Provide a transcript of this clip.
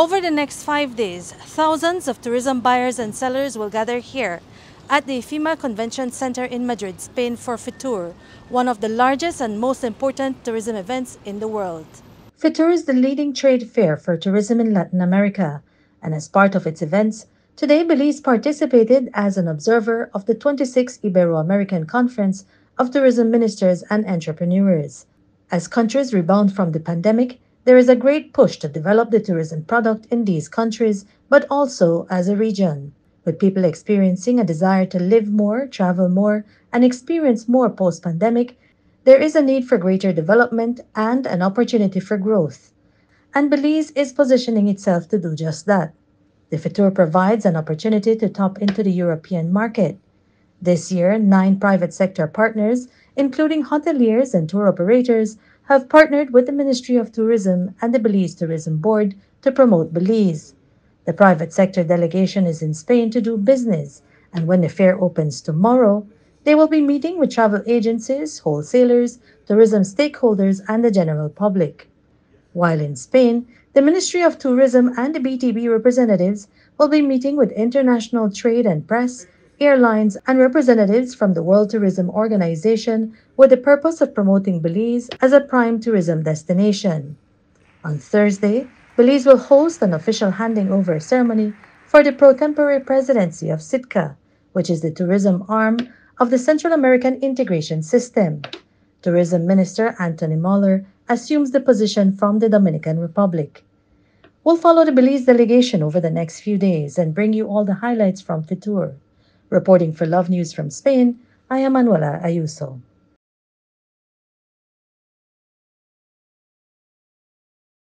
Over the next five days, thousands of tourism buyers and sellers will gather here at the IFEMA Convention Center in Madrid, Spain for FITUR, one of the largest and most important tourism events in the world. FITUR is the leading trade fair for tourism in Latin America, and as part of its events, today Belize participated as an observer of the 26th Ibero-American Conference of Tourism Ministers and Entrepreneurs. As countries rebound from the pandemic, there is a great push to develop the tourism product in these countries, but also as a region. With people experiencing a desire to live more, travel more, and experience more post pandemic, there is a need for greater development and an opportunity for growth. And Belize is positioning itself to do just that. The FITUR provides an opportunity to tap into the European market. This year, nine private sector partners, including hoteliers and tour operators, have partnered with the Ministry of Tourism and the Belize Tourism Board to promote Belize. The private sector delegation is in Spain to do business, and when the fair opens tomorrow, they will be meeting with travel agencies, wholesalers, tourism stakeholders, and the general public. While in Spain, the Ministry of Tourism and the BTB representatives will be meeting with international trade and press, airlines, and representatives from the World Tourism Organization with the purpose of promoting Belize as a prime tourism destination. On Thursday, Belize will host an official handing over ceremony for the pro tempore presidency of SITCA, which is the tourism arm of the Central American Integration System. Tourism Minister Anthony Mahler assumes the position from the Dominican Republic. We'll follow the Belize delegation over the next few days and bring you all the highlights from FITUR. Reporting for Love News from Spain, I am Manuela Ayuso.